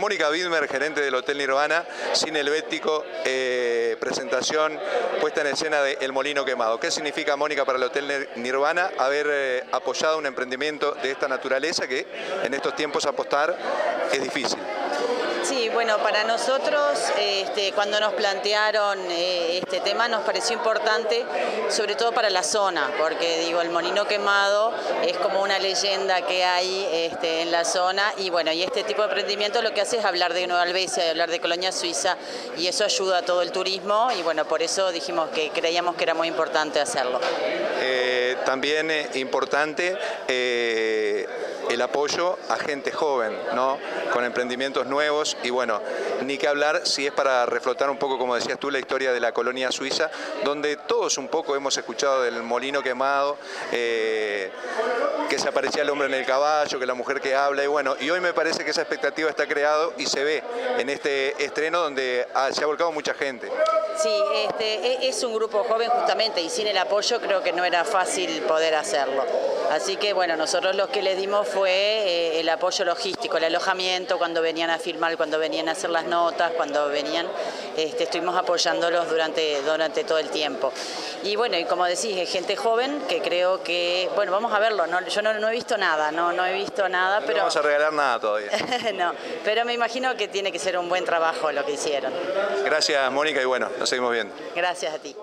Mónica Widmer, gerente del Hotel Nirvana, cine helvético, eh, presentación puesta en escena de El Molino Quemado. ¿Qué significa, Mónica, para el Hotel Nirvana haber eh, apoyado un emprendimiento de esta naturaleza que en estos tiempos apostar es difícil? Sí, bueno, para nosotros este, cuando nos plantearon eh, este tema nos pareció importante, sobre todo para la zona, porque digo, el Molino Quemado es como una leyenda que hay este, en la zona y bueno, y este tipo de emprendimiento lo que hace es hablar de Nueva Albesia, de hablar de Colonia Suiza y eso ayuda a todo el turismo y bueno, por eso dijimos que creíamos que era muy importante hacerlo. Eh, también es importante eh, el apoyo a gente joven, ¿no? con emprendimientos nuevos y bueno, ni que hablar si es para reflotar un poco, como decías tú, la historia de la colonia suiza, donde todos un poco hemos escuchado del molino quemado, eh, que se aparecía el hombre en el caballo, que la mujer que habla y bueno, y hoy me parece que esa expectativa está creado y se ve en este estreno donde se ha volcado mucha gente. Sí, este, e, es un grupo joven justamente y sin el apoyo creo que no era fácil poder hacerlo. Así que bueno, nosotros lo que les dimos fue eh, el apoyo logístico, el alojamiento, cuando venían a filmar, cuando venían a hacer las notas, cuando venían, este, estuvimos apoyándolos durante, durante todo el tiempo. Y bueno, y como decís, es gente joven que creo que, bueno, vamos a verlo, yo no, he visto nada, no, no he visto nada, pero... No vamos a regalar nada todavía. no, pero me imagino que tiene que ser un buen trabajo lo que hicieron. Gracias Mónica y bueno, nos seguimos viendo. Gracias a ti.